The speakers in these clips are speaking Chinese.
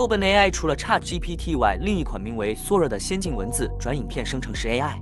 OpenAI 除了 ChatGPT 外，另一款名为 Sora 的先进文字转影片生成式 AI。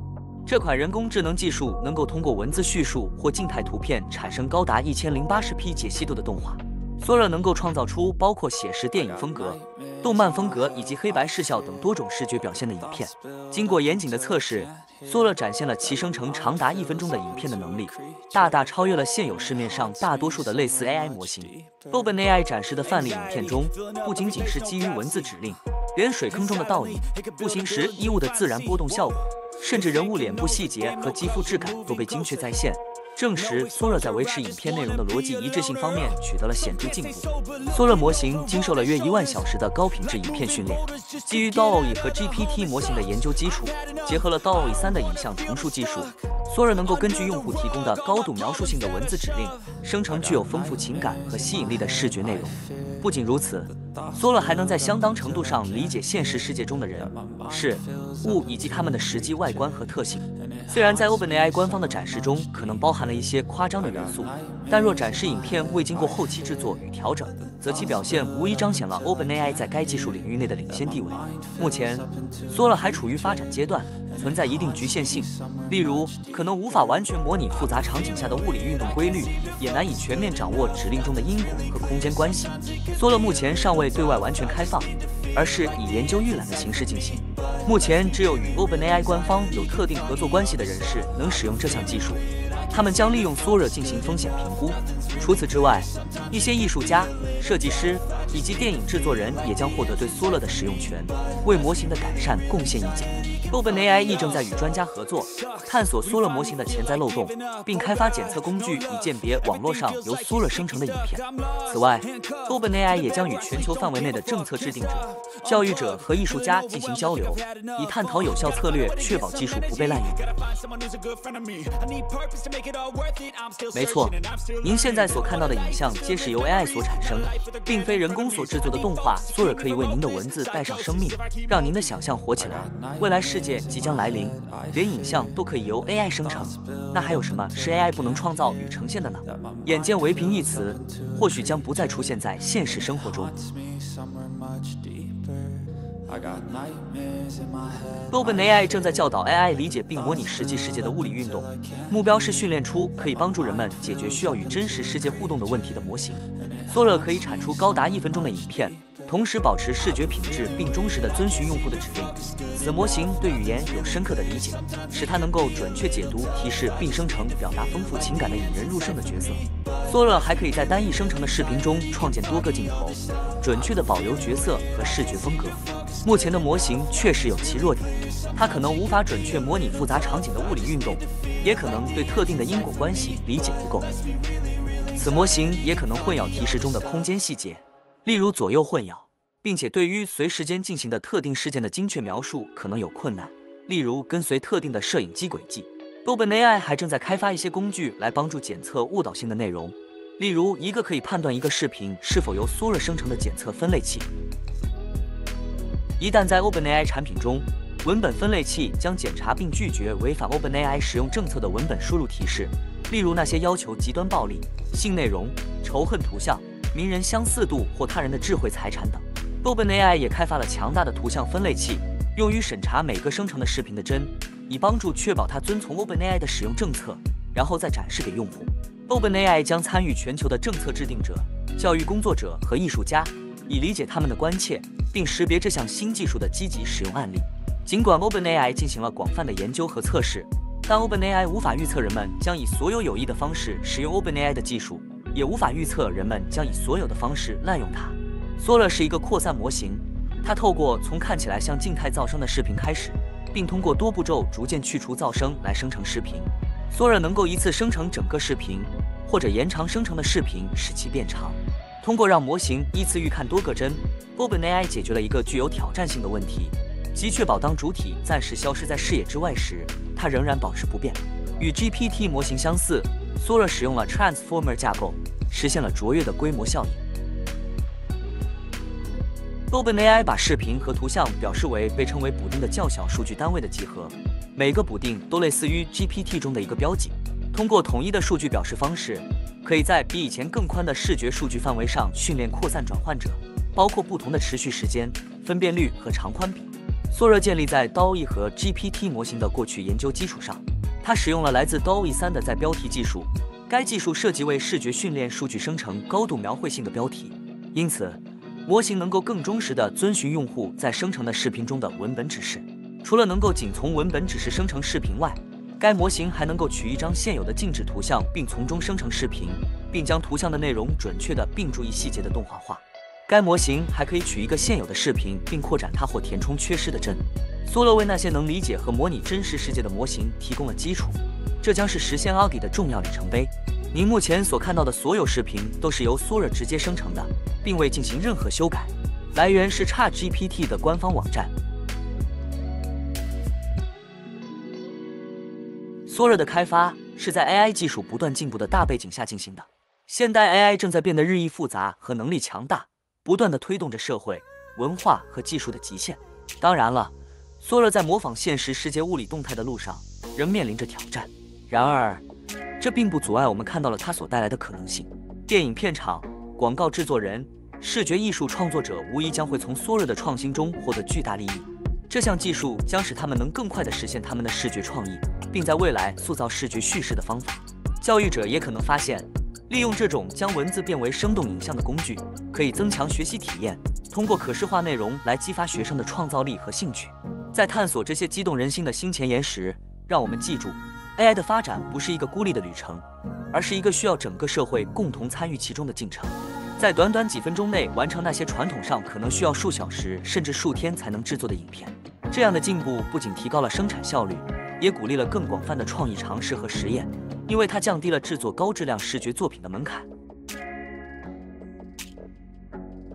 这款人工智能技术能够通过文字叙述或静态图片产生高达一千零八十 P 解析度的动画。Sora 能够创造出包括写实电影风格、动漫风格以及黑白视效等多种视觉表现的影片。经过严谨的测试，Sora 展现了其生成长达一分钟的影片的能力，大大超越了现有市面上大多数的类似 AI 模型。OpenAI 展示的范例影片中，不仅仅是基于文字指令，连水坑中的倒影、步行时衣物的自然波动效果。甚至人物脸部细节和肌肤质感都被精确再现，证实 Sora 在维持影片内容的逻辑一致性方面取得了显著进步。Sora 模型经受了约一万小时的高品质影片训练，基于 DALL-E 和 GPT 模型的研究基础，结合了 DALL-E 3的影像重塑技术，Sora 能够根据用户提供的高度描述性的文字指令，生成具有丰富情感和吸引力的视觉内容。不仅如此。Sora 还能在相当程度上理解现实世界中的人、事物以及他们的实际外观和特性。虽然在 OpenAI 官方的展示中可能包含了一些夸张的元素，但若展示影片未经过后期制作与调整，则其表现无疑彰显了 OpenAI 在该技术领域内的领先地位。目前，Sora 还处于发展阶段。存在一定局限性，例如可能无法完全模拟复杂场景下的物理运动规律，也难以全面掌握指令中的因果和空间关系。Sora 目前尚未对外完全开放，而是以研究预览的形式进行。目前只有与 OpenAI 官方有特定合作关系的人士能使用这项技术，他们将利用 Sora 进行风险评估。除此之外，一些艺术家、设计师以及电影制作人也将获得对 Sora 的使用权，为模型的改善贡献意见。OpenAI 亦正在与专家合作，探索 Sora 模型的潜在漏洞，并开发检测工具以鉴别网络上由 Sora 生成的影片。此外，OpenAI 也将与全球范围内的政策制定者、教育者和艺术家进行交流，以探讨有效策略，确保技术不被滥用。没错，您现在所看到的影像皆是由 AI 所产生的，并非人工所制作的动画。Sora 可以为您的文字带上生命，让您的想象活起来。未来是。世界即将来临，连影像都可以由 AI 生成，那还有什么是 AI 不能创造与呈现的呢？眼见“为凭”一词，或许将不再出现在现实生活中。OpenAI 正在教导 AI 理解并模拟实际世界的物理运动，目标是训练出可以帮助人们解决需要与真实世界互动的问题的模型。Sora 可以产出高达一分钟的影片。同时保持视觉品质，并忠实地遵循用户的指令。此模型对语言有深刻的理解，使它能够准确解读提示，并生成表达丰富情感的引人入胜的角色。Sora 还可以在单一生成的视频中创建多个镜头，准确地保留角色和视觉风格。目前的模型确实有其弱点，它可能无法准确模拟复杂场景的物理运动，也可能对特定的因果关系理解不够。此模型也可能混淆提示中的空间细节。例如左右混淆，并且对于随时间进行的特定事件的精确描述可能有困难。例如跟随特定的摄影机轨迹。OpenAI 还正在开发一些工具来帮助检测误导性的内容，例如一个可以判断一个视频是否由 Sora 生成的检测分类器。一旦在 OpenAI 产品中，文本分类器将检查并拒绝违反 OpenAI 使用政策的文本输入提示，例如那些要求极端暴力、性内容、仇恨图像。名人相似度或他人的智慧财产等。OpenAI 也开发了强大的图像分类器，用于审查每个生成的视频的真，以帮助确保它遵从 OpenAI 的使用政策，然后再展示给用户。OpenAI 将参与全球的政策制定者、教育工作者和艺术家，以理解他们的关切，并识别这项新技术的积极使用案例。尽管 OpenAI 进行了广泛的研究和测试，但 OpenAI 无法预测人们将以所有有益的方式使用 OpenAI 的技术。也无法预测人们将以所有的方式滥用它。Sora 是一个扩散模型，它透过从看起来像静态噪声的视频开始，并通过多步骤逐渐去除噪声来生成视频。Sora 能够一次生成整个视频，或者延长生成的视频使其变长。通过让模型依次预看多个帧，OpenAI 解决了一个具有挑战性的问题，即确保当主体暂时消失在视野之外时，它仍然保持不变。与 GPT 模型相似，Sora 使用了 Transformer 架构。实现了卓越的规模效应。OpenAI 把视频和图像表示为被称为补丁的较小数据单位的集合，每个补丁都类似于 GPT 中的一个标记。通过统一的数据表示方式，可以在比以前更宽的视觉数据范围上训练扩散转换者，包括不同的持续时间、分辨率和长宽比。缩热建立在 DALL-E 和 GPT 模型的过去研究基础上，它使用了来自 DALL-E 3的在标题技术。该技术涉及为视觉训练数据生成高度描绘性的标题，因此模型能够更忠实地遵循用户在生成的视频中的文本指示。除了能够仅从文本指示生成视频外，该模型还能够取一张现有的静止图像，并从中生成视频，并将图像的内容准确的并注意细节的动画化。该模型还可以取一个现有的视频，并扩展它或填充缺失的帧。缩勒为那些能理解和模拟真实世界的模型提供了基础。这将是实现 Augie 的重要里程碑。您目前所看到的所有视频都是由 Sora 直接生成的，并未进行任何修改。来源是 ChatGPT 的官方网站。Sora 的开发是在 AI 技术不断进步的大背景下进行的。现代 AI 正在变得日益复杂和能力强大，不断地推动着社会、文化和技术的极限。当然了，Sora 在模仿现实世界物理动态的路上仍面临着挑战。然而，这并不阻碍我们看到了它所带来的可能性。电影片场、广告制作人、视觉艺术创作者无疑将会从 Sora 的创新中获得巨大利益。这项技术将使他们能更快地实现他们的视觉创意，并在未来塑造视觉叙事的方法。教育者也可能发现，利用这种将文字变为生动影像的工具，可以增强学习体验，通过可视化内容来激发学生的创造力和兴趣。在探索这些激动人心的新前沿时，让我们记住。AI 的发展不是一个孤立的旅程，而是一个需要整个社会共同参与其中的进程。在短短几分钟内完成那些传统上可能需要数小时甚至数天才能制作的影片，这样的进步不仅提高了生产效率，也鼓励了更广泛的创意尝试和实验，因为它降低了制作高质量视觉作品的门槛。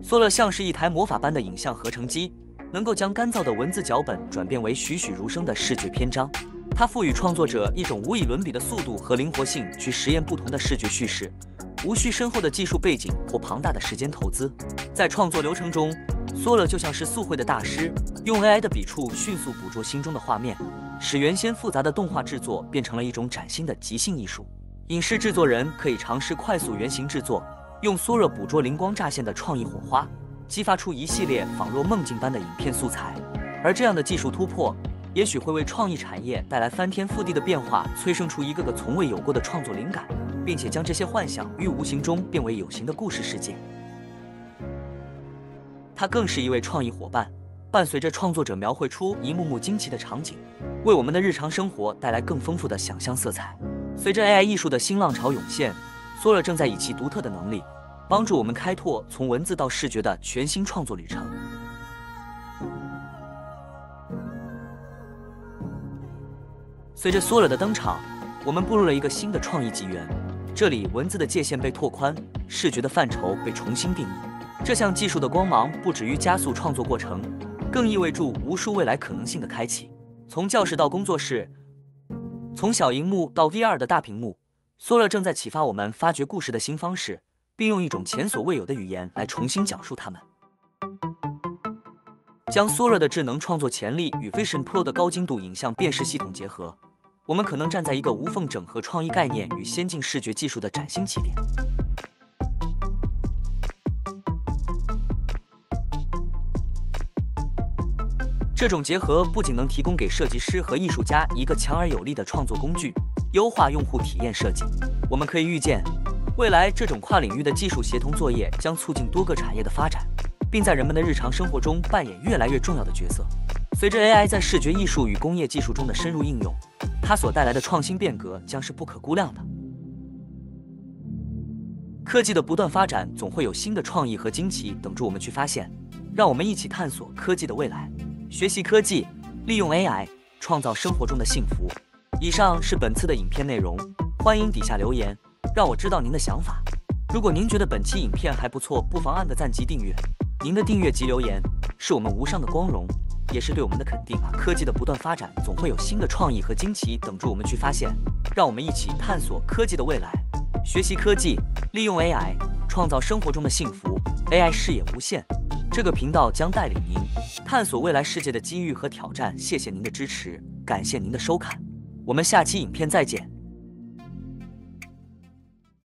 索勒像是一台魔法般的影像合成机，能够将干燥的文字脚本转变为栩栩如生的视觉篇章。它赋予创作者一种无以伦比的速度和灵活性，去实验不同的视觉叙事，无需深厚的技术背景或庞大的时间投资。在创作流程中，索勒就像是速绘的大师，用 AI 的笔触迅速捕捉心中的画面，使原先复杂的动画制作变成了一种崭新的即兴艺术。影视制作人可以尝试快速原型制作，用缩热捕捉灵光乍现的创意火花，激发出一系列仿若梦境般的影片素材。而这样的技术突破。也许会为创意产业带来翻天覆地的变化，催生出一个个从未有过的创作灵感，并且将这些幻想于无形中变为有形的故事世界。他更是一位创意伙伴，伴随着创作者描绘出一幕幕惊奇的场景，为我们的日常生活带来更丰富的想象色彩。随着 AI 艺术的新浪潮涌现，索尔正在以其独特的能力，帮助我们开拓从文字到视觉的全新创作旅程。随着索尔的登场，我们步入了一个新的创意纪元。这里，文字的界限被拓宽，视觉的范畴被重新定义。这项技术的光芒不止于加速创作过程，更意味着无数未来可能性的开启。从教室到工作室，从小荧幕到 VR 的大屏幕，索尔正在启发我们发掘故事的新方式，并用一种前所未有的语言来重新讲述它们。将索尔的智能创作潜力与 Vision Pro 的高精度影像辨识系统结合。我们可能站在一个无缝整合创意概念与先进视觉技术的崭新起点。这种结合不仅能提供给设计师和艺术家一个强而有力的创作工具，优化用户体验设计。我们可以预见，未来这种跨领域的技术协同作业将促进多个产业的发展，并在人们的日常生活中扮演越来越重要的角色。随着 AI 在视觉艺术与工业技术中的深入应用，它所带来的创新变革将是不可估量的。科技的不断发展，总会有新的创意和惊奇等着我们去发现。让我们一起探索科技的未来，学习科技，利用 AI 创造生活中的幸福。以上是本次的影片内容，欢迎底下留言，让我知道您的想法。如果您觉得本期影片还不错，不妨按个赞及订阅。您的订阅及留言是我们无上的光荣。也是对我们的肯定啊！科技的不断发展，总会有新的创意和惊奇等着我们去发现。让我们一起探索科技的未来，学习科技，利用 AI 创造生活中的幸福。AI 视野无限，这个频道将带领您探索未来世界的机遇和挑战。谢谢您的支持，感谢您的收看，我们下期影片再见。